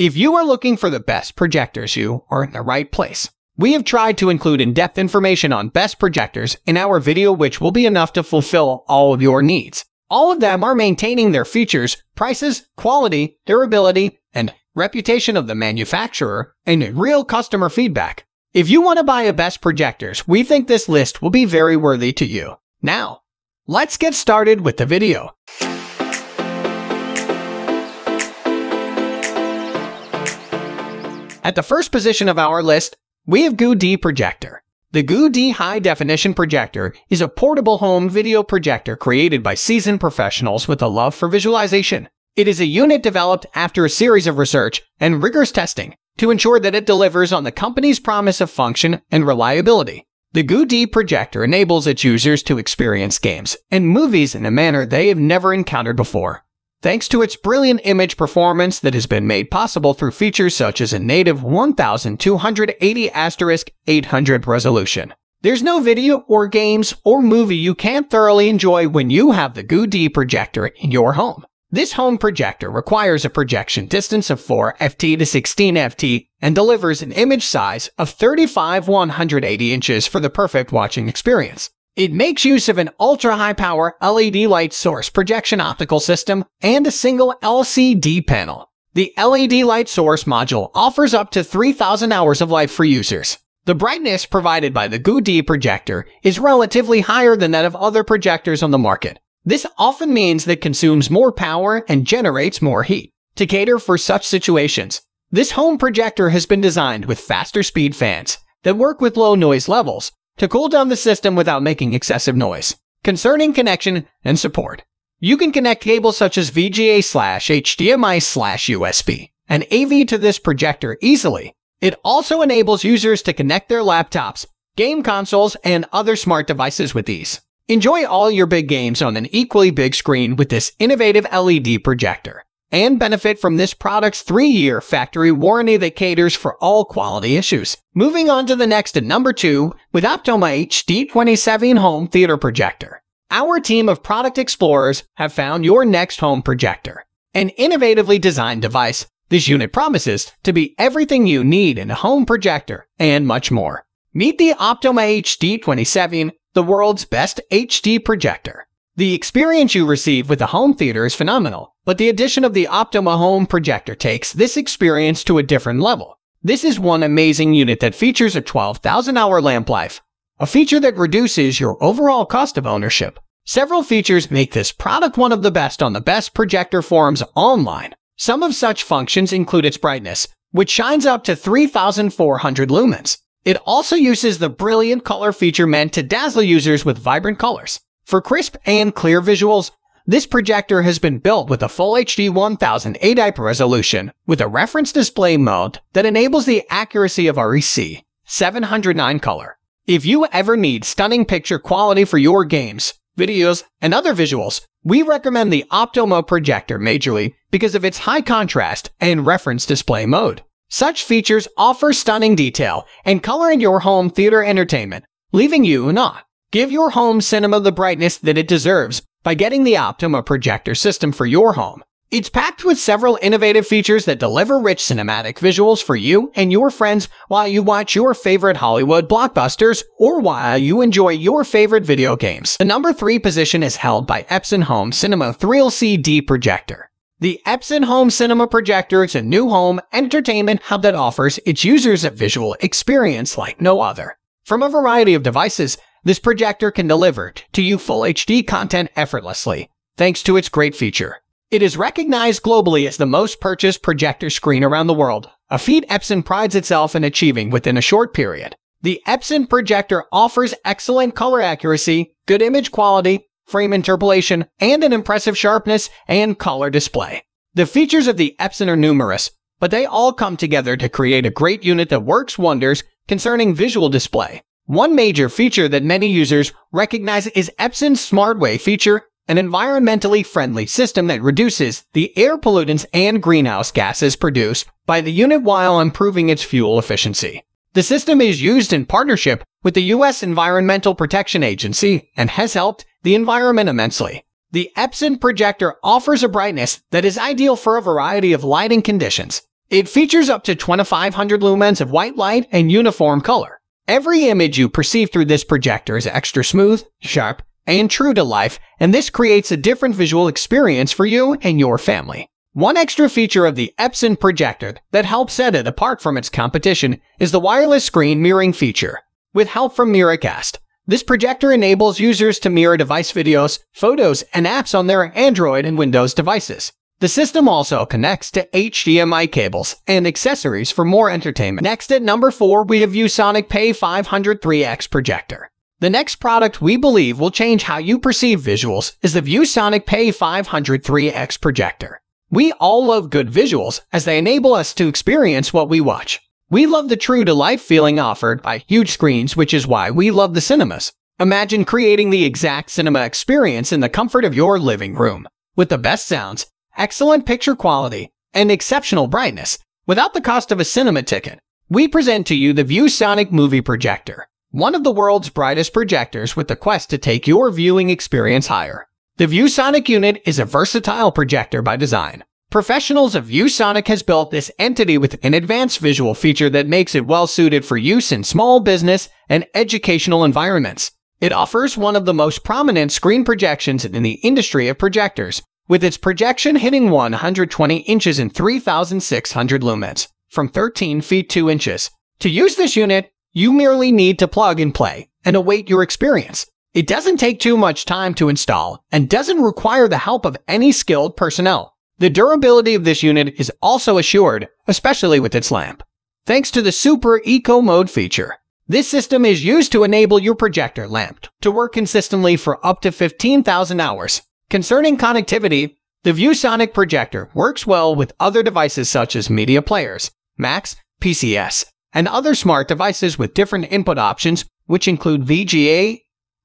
If you are looking for the best projectors, you are in the right place. We have tried to include in-depth information on best projectors in our video which will be enough to fulfill all of your needs. All of them are maintaining their features, prices, quality, durability, and reputation of the manufacturer, and real customer feedback. If you want to buy a best projectors, we think this list will be very worthy to you. Now, let's get started with the video. At the first position of our list, we have GooDee Projector. The GooDee High Definition Projector is a portable home video projector created by seasoned professionals with a love for visualization. It is a unit developed after a series of research and rigorous testing to ensure that it delivers on the company's promise of function and reliability. The GooDee projector enables its users to experience games and movies in a manner they have never encountered before thanks to its brilliant image performance that has been made possible through features such as a native 1280 800 resolution. There's no video or games or movie you can't thoroughly enjoy when you have the GooDee projector in your home. This home projector requires a projection distance of 4 ft to 16 ft and delivers an image size of 35 180 inches for the perfect watching experience. It makes use of an ultra-high power LED light source projection optical system and a single LCD panel. The LED light source module offers up to 3000 hours of life for users. The brightness provided by the GooDee projector is relatively higher than that of other projectors on the market. This often means that consumes more power and generates more heat. To cater for such situations, this home projector has been designed with faster speed fans that work with low noise levels to cool down the system without making excessive noise. Concerning connection and support, you can connect cables such as VGA slash HDMI slash USB and AV to this projector easily. It also enables users to connect their laptops, game consoles, and other smart devices with ease. Enjoy all your big games on an equally big screen with this innovative LED projector and benefit from this product's 3-year factory warranty that caters for all quality issues. Moving on to the next at number 2 with Optoma HD27 Home Theater Projector. Our team of product explorers have found your next home projector. An innovatively designed device, this unit promises to be everything you need in a home projector and much more. Meet the Optoma HD27, the world's best HD projector. The experience you receive with the home theater is phenomenal, but the addition of the Optoma Home projector takes this experience to a different level. This is one amazing unit that features a 12,000 hour lamp life, a feature that reduces your overall cost of ownership. Several features make this product one of the best on the best projector forums online. Some of such functions include its brightness, which shines up to 3,400 lumens. It also uses the brilliant color feature meant to dazzle users with vibrant colors. For crisp and clear visuals, this projector has been built with a Full HD 1080p resolution with a reference display mode that enables the accuracy of REC 709 color. If you ever need stunning picture quality for your games, videos, and other visuals, we recommend the Optoma projector majorly because of its high contrast and reference display mode. Such features offer stunning detail and color in your home theater entertainment, leaving you awe. Give your home cinema the brightness that it deserves by getting the Optoma projector system for your home. It's packed with several innovative features that deliver rich cinematic visuals for you and your friends while you watch your favorite Hollywood blockbusters or while you enjoy your favorite video games. The number 3 position is held by Epson Home Cinema 3LCD Projector. The Epson Home Cinema Projector is a new home entertainment hub that offers its users a visual experience like no other. From a variety of devices, this projector can deliver to you full HD content effortlessly, thanks to its great feature. It is recognized globally as the most purchased projector screen around the world, a feat Epson prides itself in achieving within a short period. The Epson projector offers excellent color accuracy, good image quality, frame interpolation, and an impressive sharpness and color display. The features of the Epson are numerous, but they all come together to create a great unit that works wonders concerning visual display. One major feature that many users recognize is Epson's SmartWay feature, an environmentally friendly system that reduces the air pollutants and greenhouse gases produced by the unit while improving its fuel efficiency. The system is used in partnership with the U.S. Environmental Protection Agency and has helped the environment immensely. The Epson projector offers a brightness that is ideal for a variety of lighting conditions. It features up to 2500 lumens of white light and uniform color. Every image you perceive through this projector is extra smooth, sharp, and true to life, and this creates a different visual experience for you and your family. One extra feature of the Epson projector that helps set it apart from its competition is the wireless screen mirroring feature. With help from Miracast, this projector enables users to mirror device videos, photos, and apps on their Android and Windows devices. The system also connects to HDMI cables and accessories for more entertainment. Next at number 4, we have ViewSonic PA503X projector. The next product we believe will change how you perceive visuals is the ViewSonic PA503X projector. We all love good visuals as they enable us to experience what we watch. We love the true-to-life feeling offered by huge screens, which is why we love the cinemas. Imagine creating the exact cinema experience in the comfort of your living room, with the best sounds, excellent picture quality, and exceptional brightness, without the cost of a cinema ticket. We present to you the ViewSonic Movie Projector one of the world's brightest projectors with the quest to take your viewing experience higher. The ViewSonic unit is a versatile projector by design. Professionals of ViewSonic has built this entity with an advanced visual feature that makes it well suited for use in small business and educational environments. It offers one of the most prominent screen projections in the industry of projectors, with its projection hitting 120 inches and 3,600 lumens, from 13 feet 2 inches. To use this unit, you merely need to plug and play and await your experience. It doesn't take too much time to install and doesn't require the help of any skilled personnel. The durability of this unit is also assured, especially with its lamp. Thanks to the Super Eco Mode feature, this system is used to enable your projector lamp to work consistently for up to 15,000 hours. Concerning connectivity, the ViewSonic projector works well with other devices such as media players, Macs, PCS, and other smart devices with different input options, which include VGA,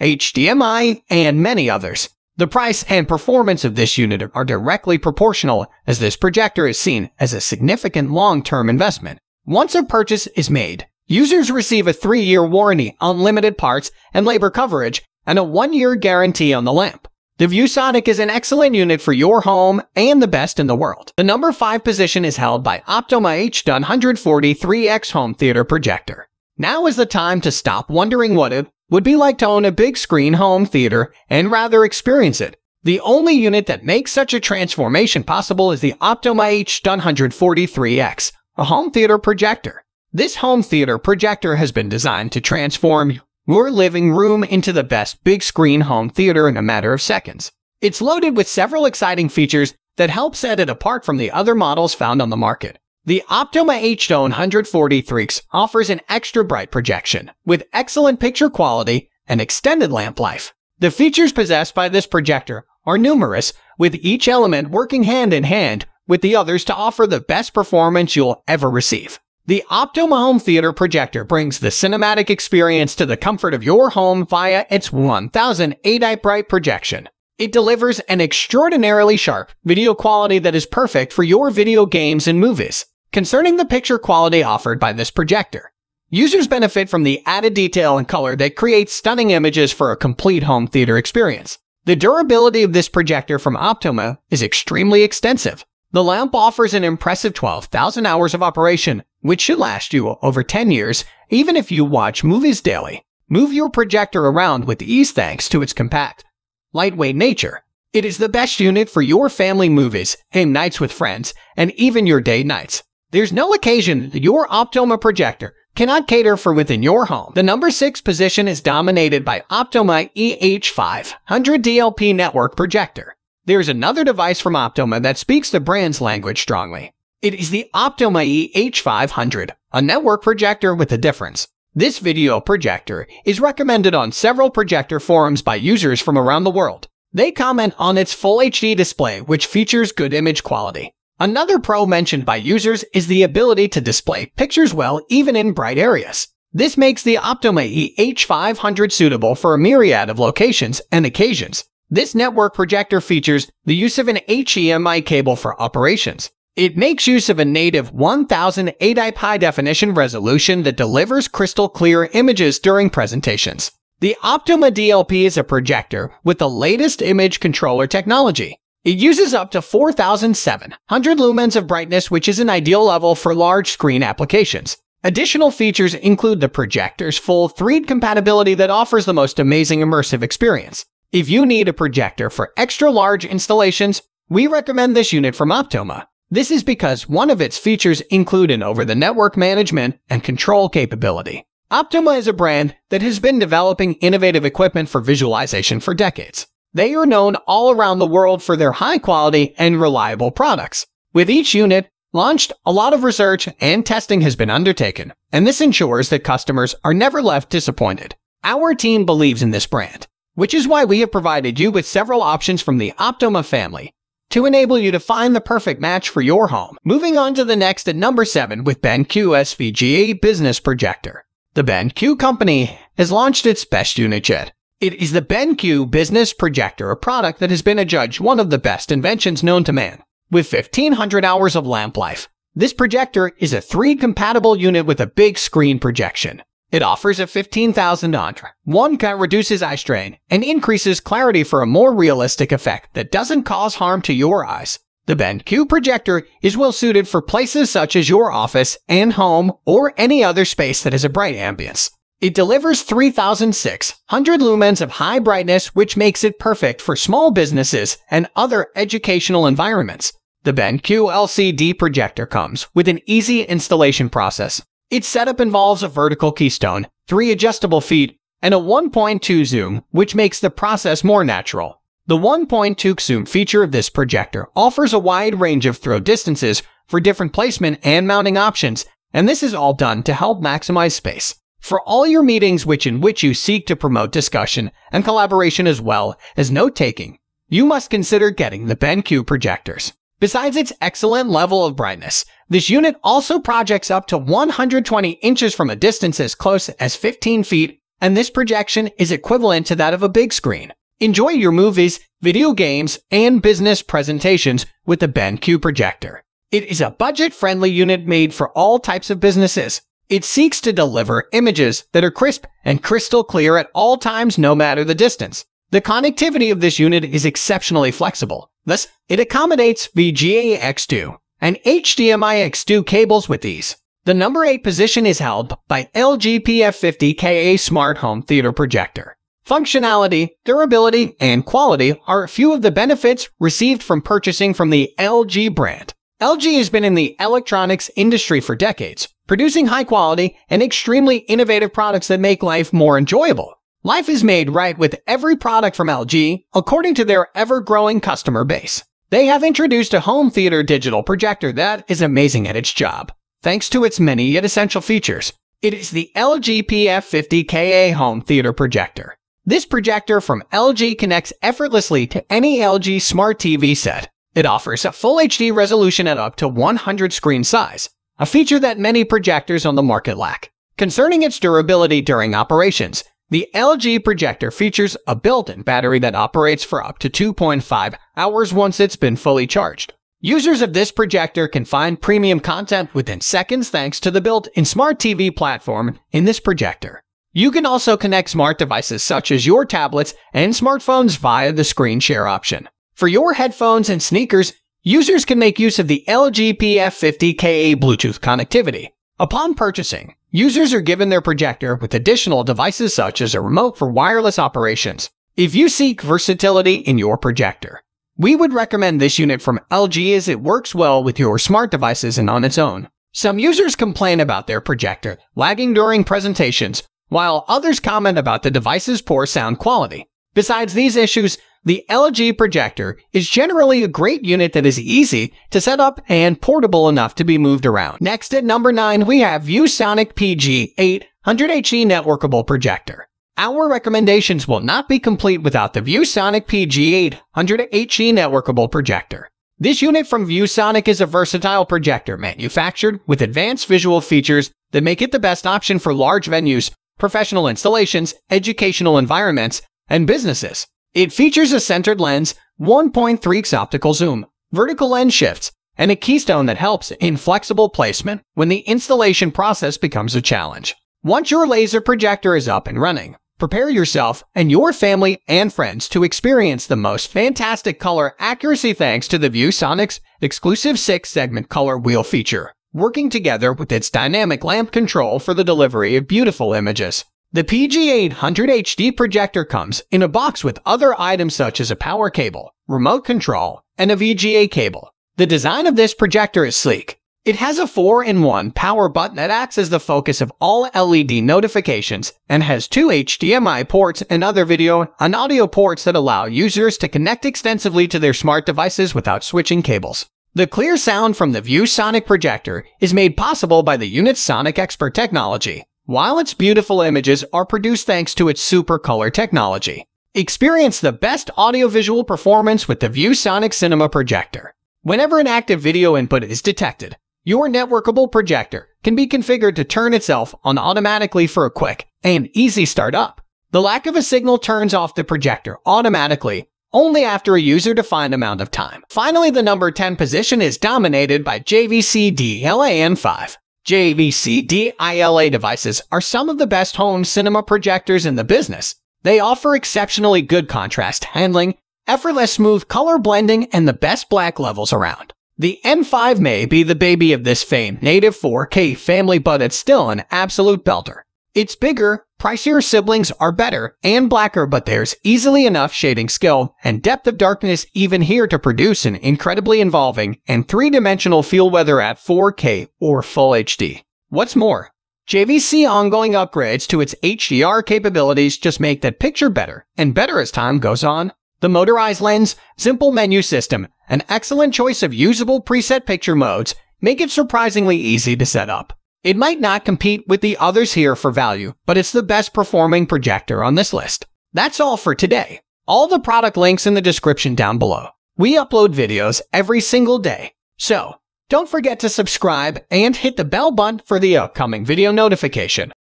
HDMI, and many others. The price and performance of this unit are directly proportional as this projector is seen as a significant long-term investment. Once a purchase is made, users receive a 3-year warranty on limited parts and labor coverage and a 1-year guarantee on the lamp. The ViewSonic is an excellent unit for your home and the best in the world. The number 5 position is held by Optoma HD143X Home Theater Projector. Now is the time to stop wondering what it would be like to own a big screen home theater and rather experience it. The only unit that makes such a transformation possible is the Optoma HD143X, a home theater projector. This home theater projector has been designed to transform your living room into the best big screen home theater in a matter of seconds. It's loaded with several exciting features that help set it apart from the other models found on the market. The Optoma HD143X offers an extra bright projection with excellent picture quality and extended lamp life. The features possessed by this projector are numerous, with each element working hand in hand with the others to offer the best performance you'll ever receive. The Optoma Home Theater projector brings the cinematic experience to the comfort of your home via its 1000 ADI bright projection. It delivers an extraordinarily sharp video quality that is perfect for your video games and movies. Concerning the picture quality offered by this projector, users benefit from the added detail and color that creates stunning images for a complete home theater experience. The durability of this projector from Optoma is extremely extensive. The lamp offers an impressive 12,000 hours of operation, which should last you over 10 years, even if you watch movies daily. Move your projector around with ease thanks to its compact, lightweight nature. It is the best unit for your family movies, and nights with friends, and even your date nights. There's no occasion that your Optoma projector cannot cater for within your home. The number 6 position is dominated by Optoma EH500 DLP network projector. There's another device from Optoma that speaks the brand's language strongly. It is the Optoma EH500, a network projector with a difference. This video projector is recommended on several projector forums by users from around the world. They comment on its full HD display, which features good image quality. Another pro mentioned by users is the ability to display pictures well even in bright areas. This makes the Optoma EH500 suitable for a myriad of locations and occasions. This network projector features the use of an HDMI cable for operations. It makes use of a native 1080 high definition resolution that delivers crystal clear images during presentations. The Optoma DLP is a projector with the latest image controller technology. It uses up to 4,700 lumens of brightness, which is an ideal level for large screen applications. Additional features include the projector's full 3D compatibility that offers the most amazing immersive experience. If you need a projector for extra large installations, we recommend this unit from Optoma. This is because one of its features include an over-the-network management and control capability. Optoma is a brand that has been developing innovative equipment for visualization for decades. They are known all around the world for their high quality and reliable products. With each unit launched, a lot of research and testing has been undertaken, and this ensures that customers are never left disappointed. Our team believes in this brand, which is why we have provided you with several options from the Optoma family to enable you to find the perfect match for your home. Moving on to the next at number 7 with BenQ SVGA Business Projector. The BenQ company has launched its best unit yet. It is the BenQ Business Projector, a product that has been adjudged one of the best inventions known to man. With 1500 hours of lamp life, this projector is a 3-compatible unit with a big screen projection. It offers a 15,000 entre. One can reduces eye strain and increases clarity for a more realistic effect that doesn't cause harm to your eyes. The BenQ projector is well suited for places such as your office and home or any other space that has a bright ambience. It delivers 3,600 lumens of high brightness, which makes it perfect for small businesses and other educational environments. The BenQ LCD projector comes with an easy installation process its setup involves a vertical keystone, three adjustable feet, and a 1.2 zoom, which makes the process more natural. The 1.2 zoom feature of this projector offers a wide range of throw distances for different placement and mounting options, and this is all done to help maximize space. For all your meetings which in which you seek to promote discussion and collaboration as well as note-taking, you must consider getting the BenQ projectors. Besides its excellent level of brightness, this unit also projects up to 120 inches from a distance as close as 15 feet, and this projection is equivalent to that of a big screen. Enjoy your movies, video games, and business presentations with the BenQ projector. It is a budget-friendly unit made for all types of businesses. It seeks to deliver images that are crisp and crystal clear at all times no matter the distance. The connectivity of this unit is exceptionally flexible, Thus, it accommodates VGA X2 and HDMI X2 cables with these. The number 8 position is held by LG PF50KA Smart Home Theater Projector. Functionality, durability, and quality are a few of the benefits received from purchasing from the LG brand. LG has been in the electronics industry for decades, producing high quality and extremely innovative products that make life more enjoyable. Life is made right with every product from LG, according to their ever-growing customer base. They have introduced a home theater digital projector that is amazing at its job, thanks to its many yet essential features. It is the LG PF50KA home theater projector. This projector from LG connects effortlessly to any LG smart TV set. It offers a full HD resolution at up to 100 screen size, a feature that many projectors on the market lack. Concerning its durability during operations, the LG projector features a built-in battery that operates for up to 2.5 hours once it's been fully charged. Users of this projector can find premium content within seconds thanks to the built-in smart TV platform in this projector. You can also connect smart devices such as your tablets and smartphones via the screen share option. For your headphones and sneakers, users can make use of the LG PF50KA Bluetooth connectivity. Upon purchasing, Users are given their projector with additional devices such as a remote for wireless operations. If you seek versatility in your projector, we would recommend this unit from LG as it works well with your smart devices and on its own. Some users complain about their projector lagging during presentations, while others comment about the device's poor sound quality. Besides these issues, the LG projector is generally a great unit that is easy to set up and portable enough to be moved around. Next at number 9, we have ViewSonic PG800HD Networkable Projector. Our recommendations will not be complete without the ViewSonic PG800HD Networkable Projector. This unit from ViewSonic is a versatile projector manufactured with advanced visual features that make it the best option for large venues, professional installations, educational environments, and businesses. It features a centered lens, 1.3x optical zoom, vertical lens shifts, and a keystone that helps in flexible placement when the installation process becomes a challenge. Once your laser projector is up and running, Prepare yourself and your family and friends to experience the most fantastic color accuracy thanks to the ViewSonic's exclusive 6-segment color wheel feature, working together with its dynamic lamp control for the delivery of beautiful images. The PG800 HD projector comes in a box with other items such as a power cable, remote control, and a VGA cable. The design of this projector is sleek, it has a 4-in-1 power button that acts as the focus of all LED notifications and has two HDMI ports and other video and audio ports that allow users to connect extensively to their smart devices without switching cables. The clear sound from the ViewSonic projector is made possible by the unit's Sonic Expert technology, while its beautiful images are produced thanks to its super color technology. Experience the best audiovisual performance with the ViewSonic Cinema Projector. Whenever an active video input is detected, your networkable projector can be configured to turn itself on automatically for a quick and easy startup. The lack of a signal turns off the projector automatically only after a user-defined amount of time. Finally, the number 10 position is dominated by JVC DLA-N5. JVC D-ILA devices are some of the best home cinema projectors in the business. They offer exceptionally good contrast handling, effortless smooth color blending, and the best black levels around. The N5 may be the baby of this fame, native 4K family, but it's still an absolute belter. It's bigger, pricier siblings are better and blacker, but there's easily enough shading skill and depth of darkness even here to produce an incredibly involving and three-dimensional feel whether at 4K or Full HD. What's more, JVC ongoing upgrades to its HDR capabilities just make that picture better and better as time goes on. The motorized lens, simple menu system, an excellent choice of usable preset picture modes make it surprisingly easy to set up. It might not compete with the others here for value, but it's the best performing projector on this list. That's all for today. All the product links in the description down below. We upload videos every single day, so don't forget to subscribe and hit the bell button for the upcoming video notification.